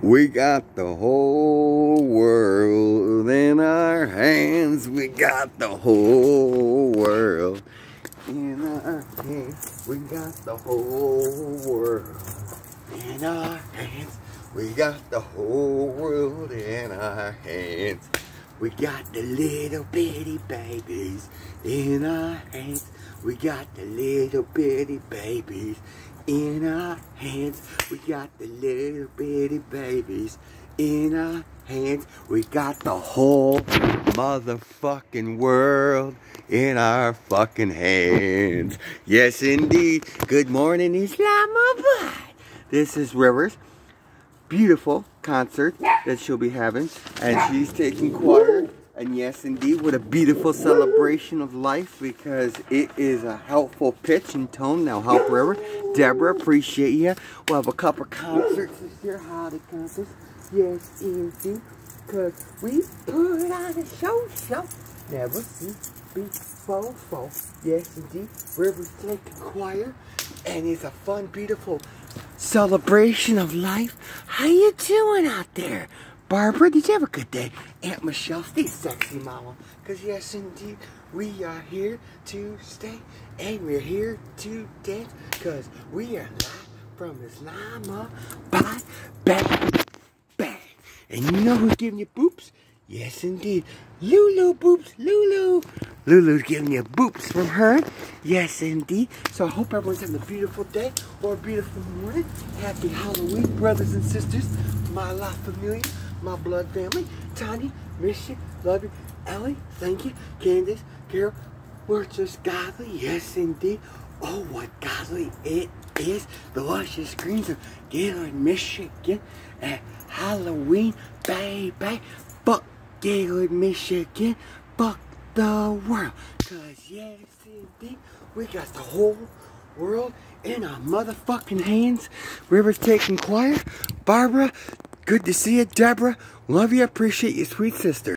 We got the whole world in our hands. We got the whole world in our hands. We got the whole world in our hands. We got the whole world in our hands. We got the little bitty babies in our hands. We got the little bitty babies in our hands. We got the little bitty babies in our hands. We got the whole motherfucking world in our fucking hands. Yes, indeed. Good morning, Islamabad. This is Rivers. Beautiful concert that she'll be having. And she's taking choir and yes, indeed, what a beautiful celebration of life because it is a helpful pitch and tone. Now, help River. Deborah, appreciate you. We'll have a couple concerts this year, concerts. Yes, indeed. Because we put on a show, show. Never see before, four. Yes, indeed. River's taking choir. And it's a fun, beautiful celebration of life. How you doing out there? Barbara, did you have a good day? Aunt Michelle, stay sexy, mama. Because yes, indeed, we are here to stay. And we're here to dance. Because we are live from Islamabad. Bang, bang. And you know who's giving you boops? Yes, indeed. Lulu boops, Lulu. Lulu's giving you boops from her. Yes, indeed. So I hope everyone's having a beautiful day or a beautiful morning. Happy Halloween, brothers and sisters. My La Familia my blood family. Tanya, miss you, love you. Ellie, thank you. Candace, Carol, we're just godly. Yes, indeed. Oh, what godly it is. The luscious greens of Gaylord, Michigan at Halloween, baby. Fuck Gaylord, Michigan. Fuck the world. Cause yes, indeed, we got the whole world in our motherfucking hands. River's taking choir. Barbara, Good to see you, Deborah. Love you. Appreciate you, sweet sister.